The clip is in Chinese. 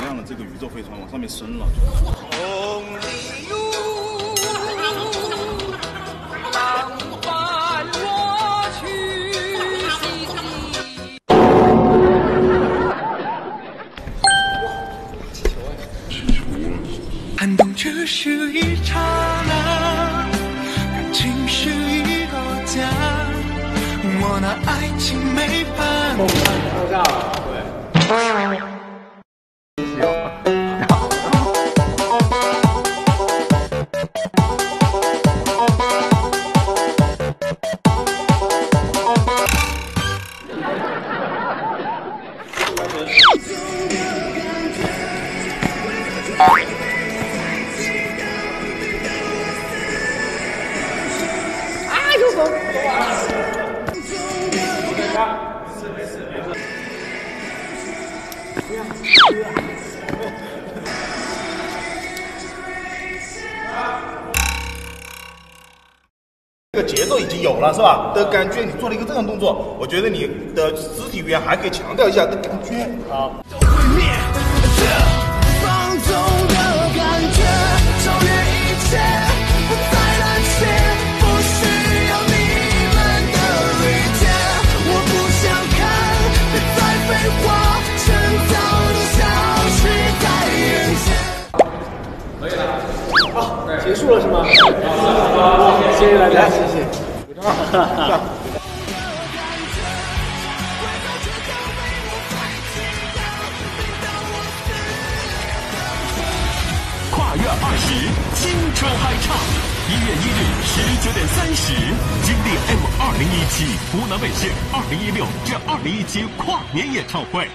亮的这个宇宙飞船往上面升了。感动只是一刹那，感情是一个家，我拿爱情没办法。这个节奏已经有了是吧？的感觉，你做了一个这种动作，我觉得你的肢体语言还可以强调一下的感觉。好，前。结束了是吗？谢谢大家，谢谢。跨越二十，青春嗨唱。一月一日十九点三十，经历 M 二零一七湖南卫视二零一六至二零一七跨年演唱会。